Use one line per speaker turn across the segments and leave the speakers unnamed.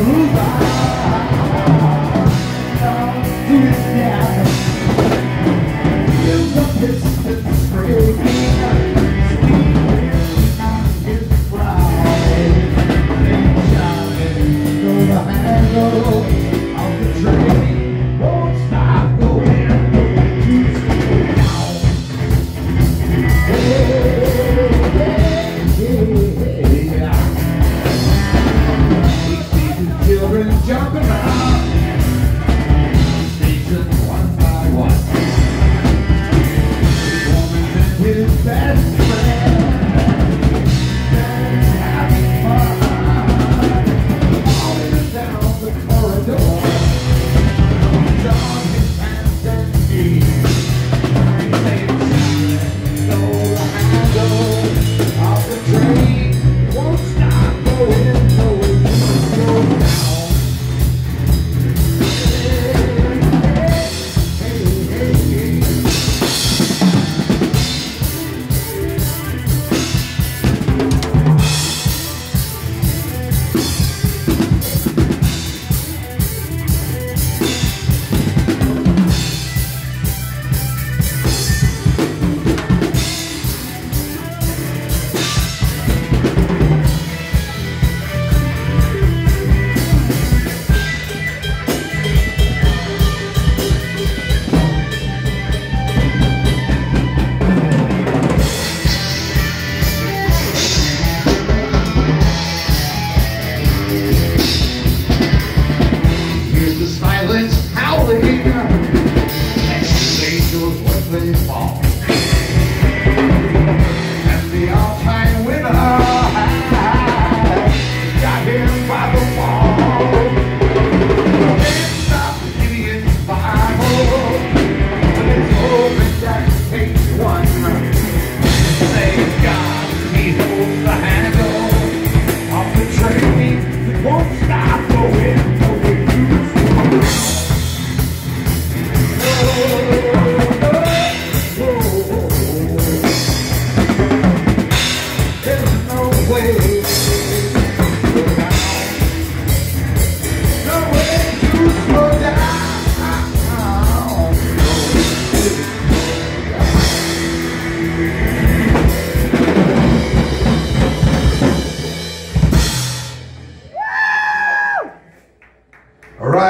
Zumba jumping around.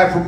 for from